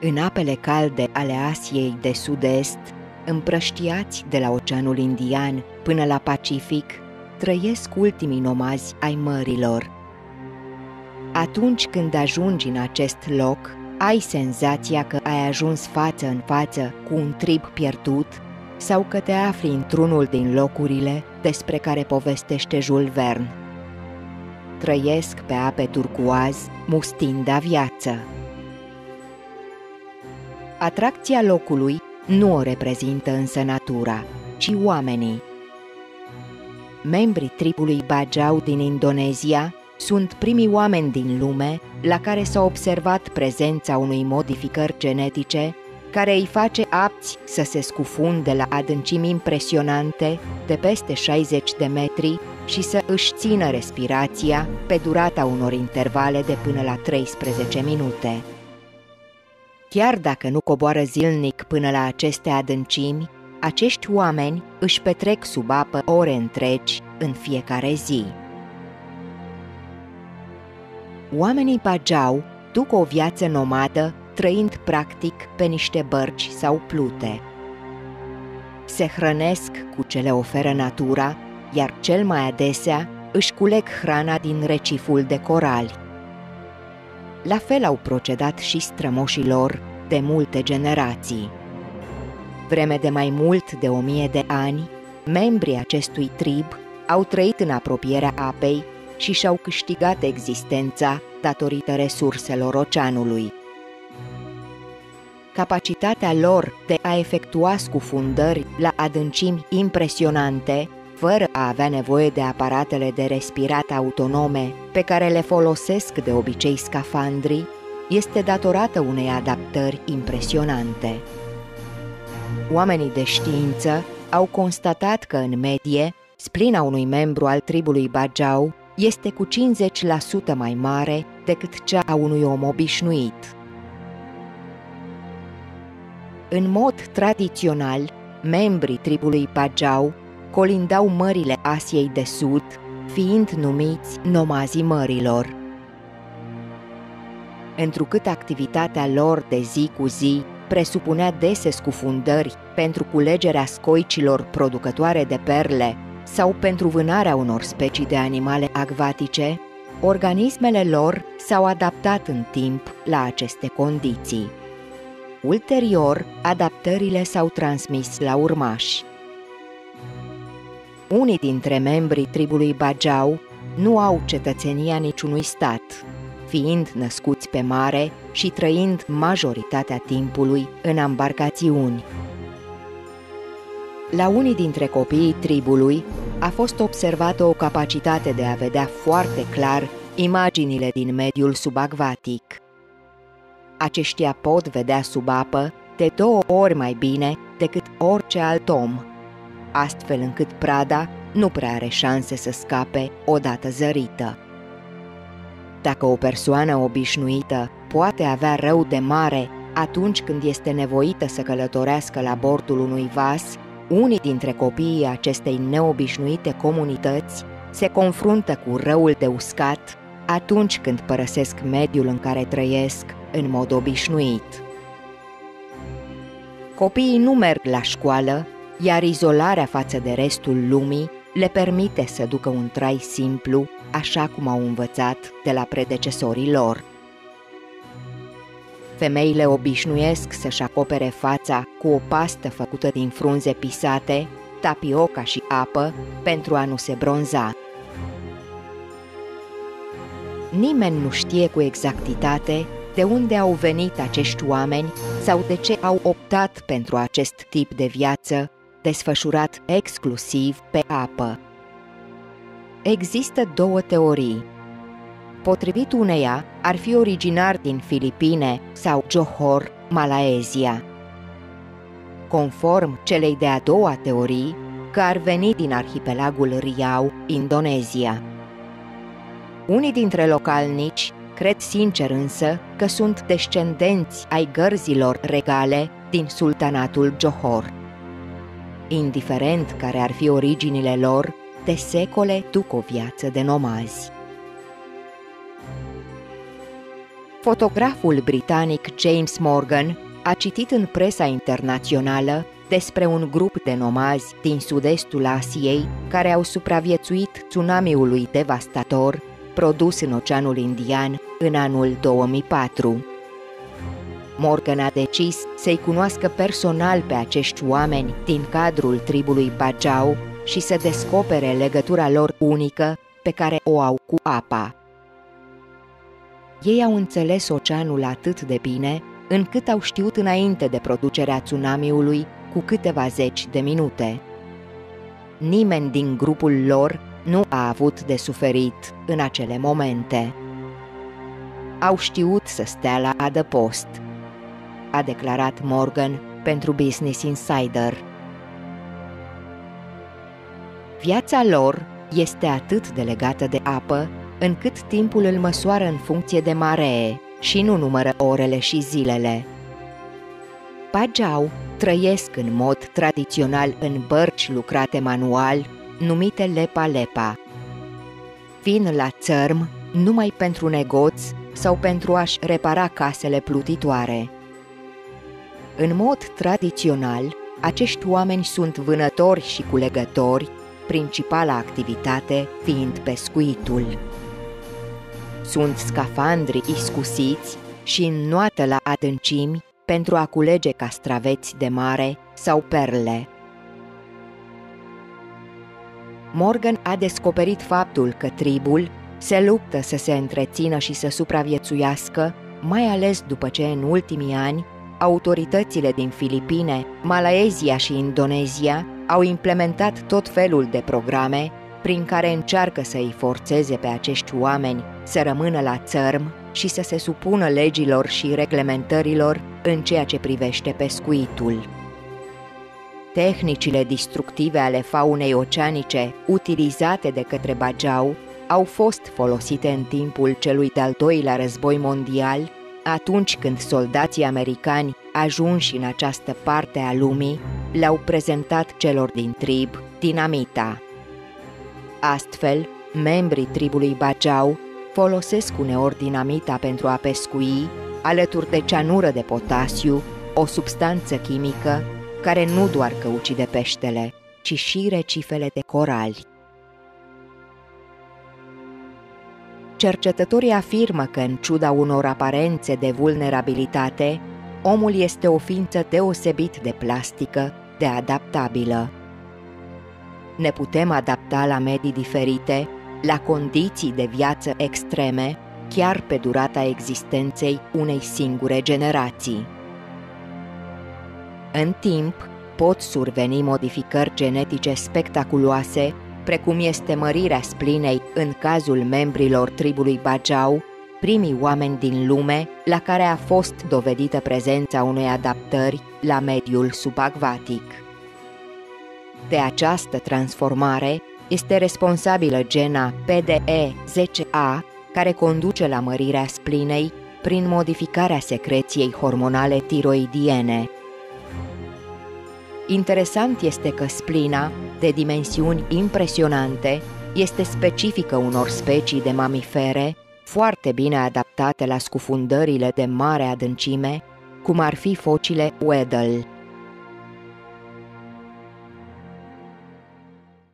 În apele calde ale Asiei de sud-est, împrăștiați de la Oceanul Indian până la Pacific, trăiesc ultimii nomazi ai mărilor. Atunci când ajungi în acest loc, ai senzația că ai ajuns față în față cu un trib pierdut sau că te afli într-unul din locurile despre care povestește Jules Verne. Trăiesc pe ape turcuaz, mustinda viață. Atracția locului nu o reprezintă însă natura, ci oamenii. Membrii tribului Bajau din Indonezia sunt primii oameni din lume la care s-a observat prezența unui modificări genetice care îi face apți să se scufunde la adâncimi impresionante de peste 60 de metri și să își țină respirația pe durata unor intervale de până la 13 minute. Chiar dacă nu coboară zilnic până la aceste adâncimi, acești oameni își petrec sub apă ore întregi în fiecare zi. Oamenii Bajau duc o viață nomadă, trăind practic pe niște bărci sau plute. Se hrănesc cu ce le oferă natura, iar cel mai adesea își culeg hrana din reciful de corali. La fel au procedat și strămoșii lor de multe generații. Vreme de mai mult de o mie de ani, membrii acestui trib au trăit în apropierea apei și și-au câștigat existența datorită resurselor oceanului. Capacitatea lor de a efectua scufundări la adâncimi impresionante, fără a avea nevoie de aparatele de respirat autonome pe care le folosesc de obicei scafandrii, este datorată unei adaptări impresionante. Oamenii de știință au constatat că, în medie, splina unui membru al tribului Bajau este cu 50% mai mare decât cea a unui om obișnuit. În mod tradițional, membrii tribului Bajau colindau mările Asiei de Sud, fiind numiți nomazii mărilor. Întrucât activitatea lor de zi cu zi presupunea dese scufundări pentru culegerea scoicilor producătoare de perle sau pentru vânarea unor specii de animale acvatice, organismele lor s-au adaptat în timp la aceste condiții. Ulterior, adaptările s-au transmis la urmași. Unii dintre membrii tribului Bajau nu au cetățenia niciunui stat, fiind născuți pe mare și trăind majoritatea timpului în embarcațiuni. La unii dintre copiii tribului a fost observată o capacitate de a vedea foarte clar imaginile din mediul subacvatic. Aceștia pot vedea sub apă de două ori mai bine decât orice alt om, astfel încât prada nu prea are șanse să scape odată zărită. Dacă o persoană obișnuită poate avea rău de mare atunci când este nevoită să călătorească la bordul unui vas, unii dintre copiii acestei neobișnuite comunități se confruntă cu răul de uscat atunci când părăsesc mediul în care trăiesc în mod obișnuit. Copiii nu merg la școală, iar izolarea față de restul lumii le permite să ducă un trai simplu, așa cum au învățat de la predecesorii lor. Femeile obișnuiesc să-și acopere fața cu o pastă făcută din frunze pisate, tapioca și apă pentru a nu se bronza. Nimeni nu știe cu exactitate de unde au venit acești oameni sau de ce au optat pentru acest tip de viață desfășurat exclusiv pe apă. Există două teorii. Potrivit uneia, ar fi originar din Filipine sau Johor, Malaezia. Conform celei de-a doua teorii, că ar veni din arhipelagul Riau, Indonezia. Unii dintre localnici cred sincer însă că sunt descendenți ai gărzilor regale din sultanatul Johor indiferent care ar fi originile lor, de secole duc o viață de nomazi. Fotograful britanic James Morgan a citit în presa internaționă despre un grup de nomazi din sud-estul Asiei care au supraviețuit tsunamiului devastator produs în Oceanul Indian în anul 2004. Morgan a decis să-i cunoască personal pe acești oameni din cadrul tribului Bajau și să descopere legătura lor unică pe care o au cu apa. Ei au înțeles oceanul atât de bine încât au știut înainte de producerea tsunamiului cu câteva zeci de minute. Nimeni din grupul lor nu a avut de suferit în acele momente. Au știut să stea la adăpost, a declarat Morgan pentru Business Insider. Viața lor este atât de legată de apă, încât timpul îl măsoară în funcție de maree și nu numără orele și zilele. Pajau trăiesc în mod tradițional în bărci lucrate manual, numite lepa-lepa. Vin la țărm numai pentru negoț sau pentru a-și repara casele plutitoare. În mod tradițional, acești oameni sunt vânători și culegători, principala activitate fiind pescuitul. Sunt scafandri iscusiți și înnoată la adâncimi pentru a culege castraveți de mare sau perle. Morgan a descoperit faptul că tribul se luptă să se întrețină și să supraviețuiască, mai ales după ce în ultimii ani autoritățile din Filipine, Malaezia și Indonezia au implementat tot felul de programe prin care încearcă să îi forțeze pe acești oameni să rămână la țărm și să se supună legilor și reglementărilor în ceea ce privește pescuitul. Tehnicile destructive ale faunei oceanice utilizate de către Bajau au fost folosite în timpul celui de-al doilea război mondial, atunci când soldații americani ajunși în această parte a lumii le-au prezentat celor din trib dinamita. Astfel, membrii tribului Bajau folosesc uneori dinamita pentru a pescui, alături de cianură de potasiu, o substanță chimică care nu doar că ucide peștele, ci și recifele de corali. Cercetătorii afirmă că, în ciuda unor aparențe de vulnerabilitate, omul este o ființă deosebit de plastică, de adaptabilă. Ne putem adapta la medii diferite, la condiții de viață extreme, chiar pe durata existenței unei singure generații. În timp, pot surveni modificări genetice spectaculoase, precum este mărirea splinei în cazul membrilor tribului Bajau, primii oameni din lume la care a fost dovedită prezența unei adaptări la mediul subacvatic. De această transformare este responsabilă gena PDE-10A, care conduce la mărirea splinei prin modificarea secreției hormonale tiroidiene. Interesant este că splina, de dimensiuni impresionante, este specifică unor specii de mamifere foarte bine adaptate la scufundările de mare adâncime, cum ar fi focile Weddell.